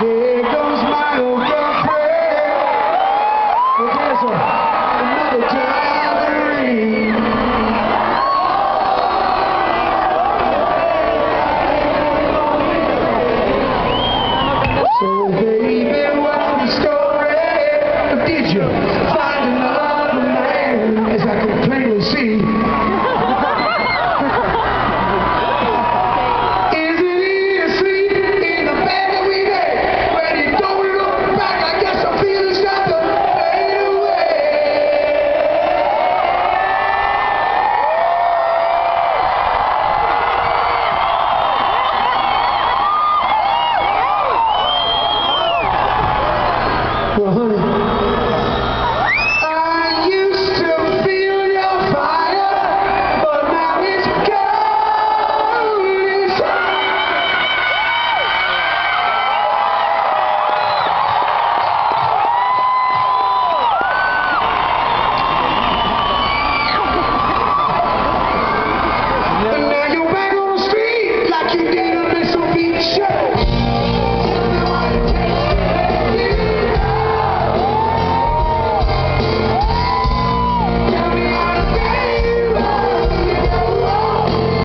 There goes my old girlfriend. Well, there's another time.